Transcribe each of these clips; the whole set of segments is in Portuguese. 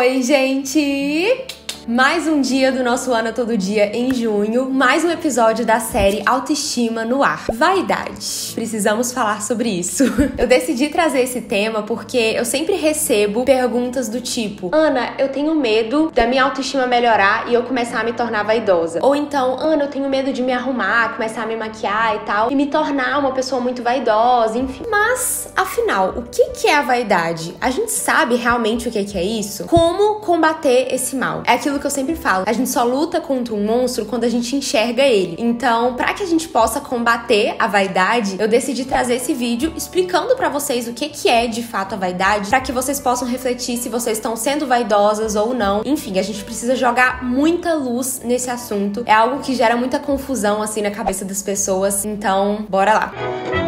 Oi, gente! Mais um dia do nosso ano todo dia em junho, mais um episódio da série Autoestima no Ar. Vaidade. Precisamos falar sobre isso. Eu decidi trazer esse tema porque eu sempre recebo perguntas do tipo: Ana, eu tenho medo da minha autoestima melhorar e eu começar a me tornar vaidosa. Ou então, Ana, eu tenho medo de me arrumar, começar a me maquiar e tal, e me tornar uma pessoa muito vaidosa, enfim. Mas, afinal, o que é a vaidade? A gente sabe realmente o que é isso? Como combater esse mal? É aquilo que eu sempre falo. A gente só luta contra um monstro quando a gente enxerga ele. Então, para que a gente possa combater a vaidade, eu decidi trazer esse vídeo explicando para vocês o que que é de fato a vaidade, para que vocês possam refletir se vocês estão sendo vaidosas ou não. Enfim, a gente precisa jogar muita luz nesse assunto. É algo que gera muita confusão assim na cabeça das pessoas. Então, bora lá. Música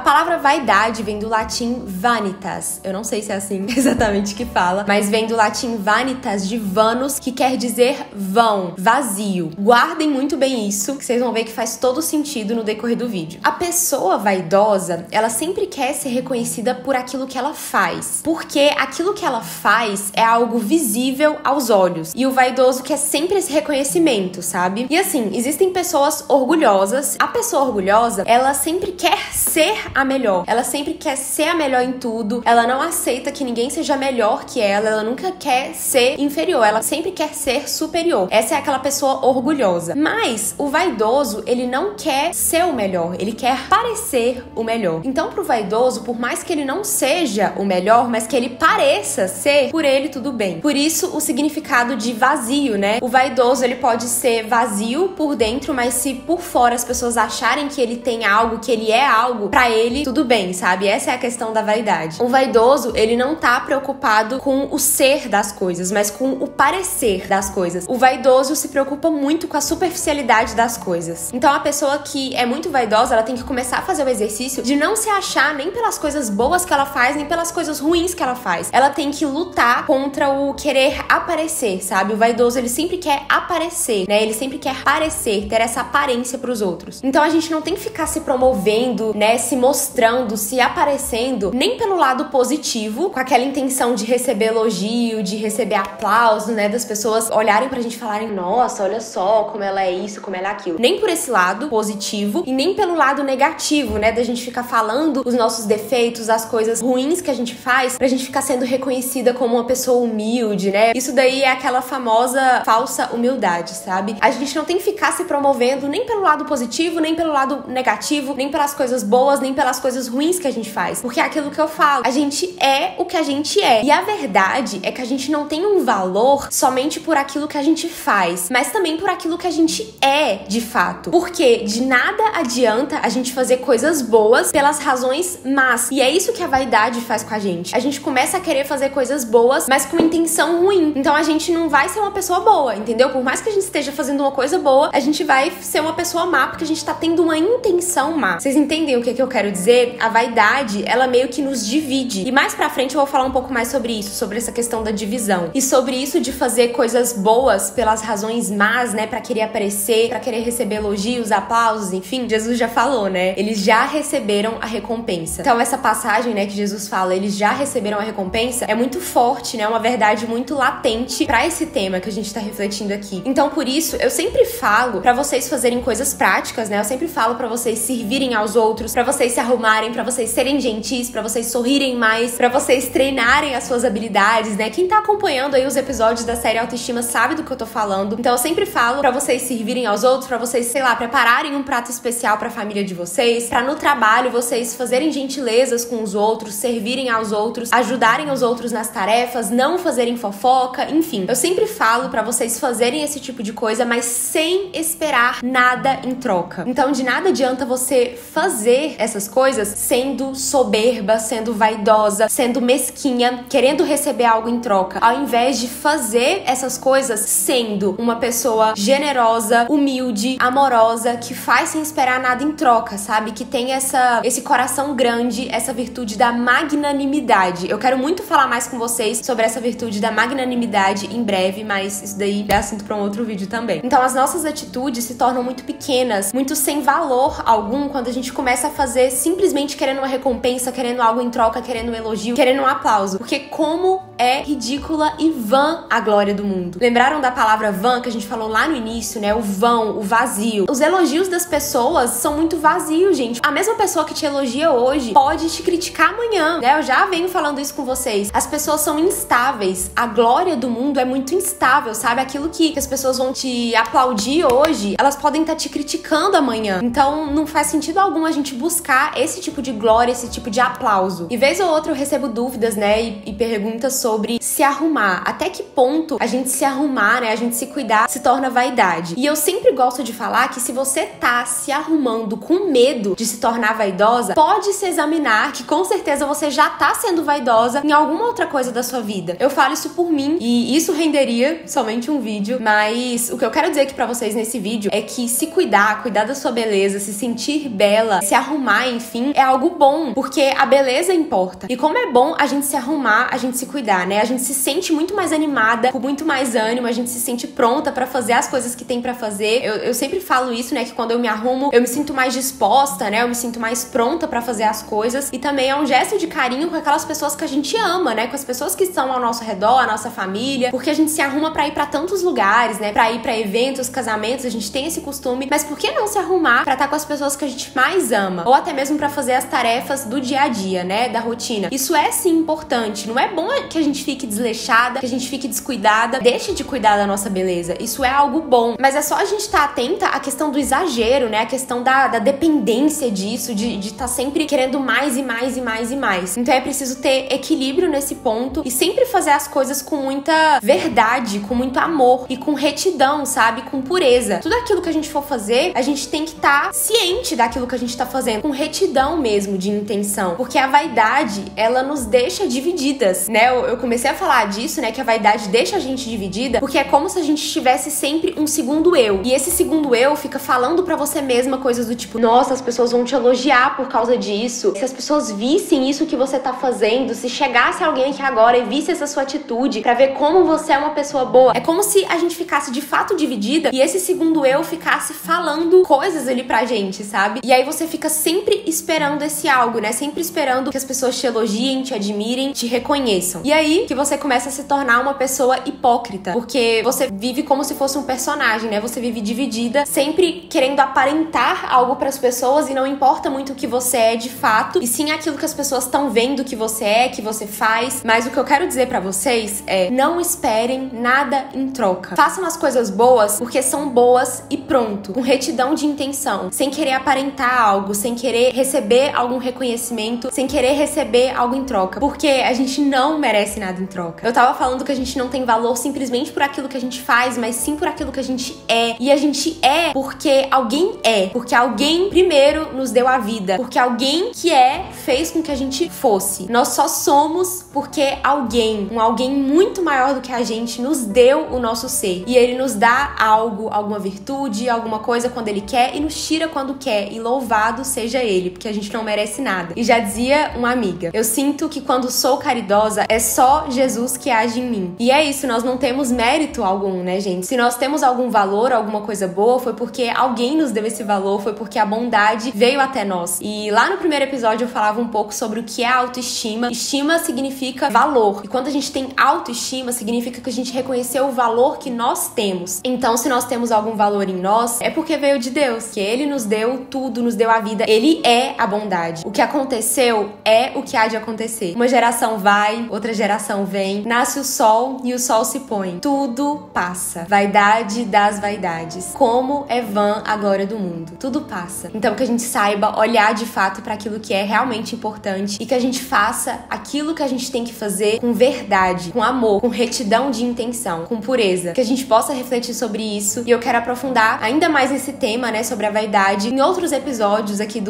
A palavra vaidade vem do latim vanitas. Eu não sei se é assim exatamente que fala, mas vem do latim vanitas de vanus, que quer dizer vão, vazio. Guardem muito bem isso, que vocês vão ver que faz todo sentido no decorrer do vídeo. A pessoa vaidosa, ela sempre quer ser reconhecida por aquilo que ela faz, porque aquilo que ela faz é algo visível aos olhos. E o vaidoso quer sempre esse reconhecimento, sabe? E assim, existem pessoas orgulhosas. A pessoa orgulhosa, ela sempre quer ser a melhor. Ela sempre quer ser a melhor em tudo. Ela não aceita que ninguém seja melhor que ela. Ela nunca quer ser inferior. Ela sempre quer ser superior. Essa é aquela pessoa orgulhosa. Mas o vaidoso, ele não quer ser o melhor. Ele quer parecer o melhor. Então, pro vaidoso, por mais que ele não seja o melhor, mas que ele pareça ser, por ele tudo bem. Por isso, o significado de vazio, né? O vaidoso, ele pode ser vazio por dentro, mas se por fora as pessoas acharem que ele tem algo, que ele é algo, para ele, tudo bem, sabe? Essa é a questão da vaidade. O vaidoso, ele não tá preocupado com o ser das coisas, mas com o parecer das coisas. O vaidoso se preocupa muito com a superficialidade das coisas. Então a pessoa que é muito vaidosa, ela tem que começar a fazer o exercício de não se achar nem pelas coisas boas que ela faz, nem pelas coisas ruins que ela faz. Ela tem que lutar contra o querer aparecer, sabe? O vaidoso, ele sempre quer aparecer, né? Ele sempre quer parecer, ter essa aparência para os outros. Então a gente não tem que ficar se promovendo, né? Se se aparecendo, nem pelo lado positivo, com aquela intenção de receber elogio, de receber aplauso, né? Das pessoas olharem pra gente e falarem, nossa, olha só como ela é isso, como ela é aquilo. Nem por esse lado positivo e nem pelo lado negativo, né? Da gente ficar falando os nossos defeitos, as coisas ruins que a gente faz, pra gente ficar sendo reconhecida como uma pessoa humilde, né? Isso daí é aquela famosa falsa humildade, sabe? A gente não tem que ficar se promovendo nem pelo lado positivo, nem pelo lado negativo, nem pelas coisas boas, nem nem pelas coisas ruins que a gente faz. Porque é aquilo que eu falo. A gente é o que a gente é. E a verdade é que a gente não tem um valor somente por aquilo que a gente faz, mas também por aquilo que a gente é de fato. Porque de nada adianta a gente fazer coisas boas pelas razões más. E é isso que a vaidade faz com a gente. A gente começa a querer fazer coisas boas, mas com intenção ruim. Então a gente não vai ser uma pessoa boa, entendeu? Por mais que a gente esteja fazendo uma coisa boa, a gente vai ser uma pessoa má porque a gente tá tendo uma intenção má. Vocês entendem o que, que eu quero quero dizer, a vaidade, ela meio que nos divide. E mais pra frente eu vou falar um pouco mais sobre isso, sobre essa questão da divisão. E sobre isso de fazer coisas boas pelas razões más, né, para querer aparecer, para querer receber elogios, aplausos, enfim. Jesus já falou, né? Eles já receberam a recompensa. Então essa passagem, né, que Jesus fala, eles já receberam a recompensa, é muito forte, né? Uma verdade muito latente para esse tema que a gente tá refletindo aqui. Então por isso, eu sempre falo para vocês fazerem coisas práticas, né? Eu sempre falo para vocês servirem aos outros, para vocês vocês se arrumarem, para vocês serem gentis, para vocês sorrirem mais, para vocês treinarem as suas habilidades, né? Quem tá acompanhando aí os episódios da série Autoestima sabe do que eu tô falando. Então eu sempre falo para vocês servirem aos outros, para vocês, sei lá, prepararem um prato especial para a família de vocês, para no trabalho vocês fazerem gentilezas com os outros, servirem aos outros, ajudarem os outros nas tarefas, não fazerem fofoca, enfim. Eu sempre falo para vocês fazerem esse tipo de coisa, mas sem esperar nada em troca. Então de nada adianta você fazer essas essas coisas sendo soberba, sendo vaidosa, sendo mesquinha, querendo receber algo em troca, ao invés de fazer essas coisas sendo uma pessoa generosa, humilde, amorosa, que faz sem esperar nada em troca, sabe? Que tem essa esse coração grande, essa virtude da magnanimidade. Eu quero muito falar mais com vocês sobre essa virtude da magnanimidade em breve, mas isso daí é assunto para um outro vídeo também. Então, as nossas atitudes se tornam muito pequenas, muito sem valor algum quando a gente começa a fazer simplesmente querendo uma recompensa, querendo algo em troca, querendo um elogio, querendo um aplauso. Porque como é ridícula e vã a glória do mundo. Lembraram da palavra vã que a gente falou lá no início, né? O vão, o vazio. Os elogios das pessoas são muito vazios, gente. A mesma pessoa que te elogia hoje pode te criticar amanhã, né? Eu já venho falando isso com vocês. As pessoas são instáveis. A glória do mundo é muito instável, sabe? Aquilo que, as pessoas vão te aplaudir hoje, elas podem estar tá te criticando amanhã. Então não faz sentido algum a gente buscar esse tipo de glória, esse tipo de aplauso. E vez ou outra eu recebo dúvidas, né? E, e perguntas sobre se arrumar. Até que ponto a gente se arrumar, né? A gente se cuidar se torna vaidade. E eu sempre gosto de falar que se você tá se arrumando com medo de se tornar vaidosa, pode se examinar que com certeza você já tá sendo vaidosa em alguma outra coisa da sua vida. Eu falo isso por mim e isso renderia somente um vídeo, mas o que eu quero dizer aqui para vocês nesse vídeo é que se cuidar, cuidar da sua beleza, se sentir bela, se arrumar, enfim, é algo bom, porque a beleza importa. E como é bom a gente se arrumar, a gente se cuidar, né? A gente se sente muito mais animada, com muito mais ânimo, a gente se sente pronta para fazer as coisas que tem para fazer. Eu, eu sempre falo isso, né? Que quando eu me arrumo, eu me sinto mais disposta, né? Eu me sinto mais pronta para fazer as coisas. E também é um gesto de carinho com aquelas pessoas que a gente ama, né? Com as pessoas que estão ao nosso redor, a nossa família, porque a gente se arruma para ir para tantos lugares, né? Para ir para eventos, casamentos, a gente tem esse costume. Mas por que não se arrumar para estar com as pessoas que a gente mais ama? Ou até mesmo para fazer as tarefas do dia a dia, né? Da rotina. Isso é sim importante. Não é bom que a gente fique desleixada, que a gente fique descuidada. Deixe de cuidar da nossa beleza. Isso é algo bom. Mas é só a gente estar tá atenta à questão do exagero, né? A questão da, da dependência disso, de estar tá sempre querendo mais e mais e mais e mais. Então é preciso ter equilíbrio nesse ponto e sempre fazer as coisas com muita verdade, com muito amor e com retidão, sabe? Com pureza. Tudo aquilo que a gente for fazer, a gente tem que estar tá ciente daquilo que a gente tá fazendo, com retidão mesmo de intenção. Porque a vaidade, ela nos deixa divididas, né? Eu, eu comecei a falar disso, né? Que a vaidade deixa a gente dividida, porque é como se a gente tivesse sempre um segundo eu. E esse segundo eu fica falando para você mesma coisas do tipo: nossa, as pessoas vão te elogiar por causa disso. Se as pessoas vissem isso que você tá fazendo, se chegasse alguém aqui agora e visse essa sua atitude para ver como você é uma pessoa boa, é como se a gente ficasse de fato dividida e esse segundo eu ficasse falando coisas ali pra gente, sabe? E aí você fica sempre esperando esse algo, né? Sempre esperando que as pessoas te elogiem, te admirem, te reconheçam. E aí que você começa a se tornar uma pessoa hipócrita, porque você vive como se fosse um personagem, né? Você vive dividida, sempre querendo aparentar algo para as pessoas e não importa muito o que você é de fato, e sim aquilo que as pessoas estão vendo que você é, que você faz. Mas o que eu quero dizer para vocês é: não esperem nada em troca. Façam as coisas boas porque são boas e pronto, com retidão de intenção, sem querer aparentar algo, sem querer receber algum reconhecimento, sem querer receber algo em troca, porque a gente não merece nada em troca. Eu tava falando que a gente não tem valor simplesmente por aquilo que a gente faz, mas sim por aquilo que a gente é. E a gente é porque alguém é, porque alguém primeiro nos deu a vida, porque alguém que é fez com que a gente fosse. Nós só somos porque alguém, um alguém muito maior do que a gente, nos deu o nosso ser. E ele nos dá algo, alguma virtude, alguma coisa quando ele quer e nos tira quando quer. E louvado seja ele, porque a gente não merece nada. E já dizia uma amiga: Eu sinto que quando sou caridosa é só Jesus que age em mim. E é isso, nós não temos mérito algum, né, gente? Se nós temos algum valor, alguma coisa boa, foi porque alguém nos deu esse valor, foi porque a bondade veio até nós. E lá no primeiro episódio eu falava um pouco sobre o que é autoestima. Estima significa valor. E quando a gente tem autoestima, significa que a gente reconheceu o valor que nós temos. Então, se nós temos algum valor em nós, é porque veio de Deus, que ele nos deu tudo, nos deu a vida. Ele é a bondade. O que aconteceu é o que há de acontecer. Uma geração vai, outra geração vem, nasce o sol e o sol se põe. Tudo passa. Vaidade das vaidades. Como é vã a glória do mundo. Tudo passa. Então que a gente saiba olhar de fato para aquilo que é realmente importante e que a gente faça aquilo que a gente tem que fazer com verdade, com amor, com retidão de intenção, com pureza. Que a gente possa refletir sobre isso e eu quero aprofundar ainda mais esse tema, né, sobre a vaidade em outros episódios aqui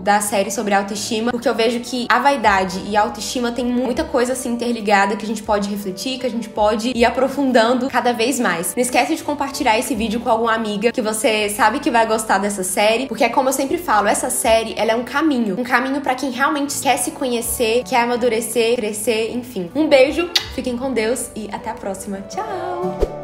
da série sobre autoestima, porque eu vejo que a vaidade e a autoestima tem muita coisa assim interligada que a gente pode refletir, que a gente pode ir aprofundando cada vez mais. Não esquece de compartilhar esse vídeo com alguma amiga que você sabe que vai gostar dessa série, porque é como eu sempre falo, essa série, ela é um caminho, um caminho para quem realmente quer se conhecer, quer amadurecer, crescer, enfim. Um beijo, fiquem com Deus e até a próxima. Tchau.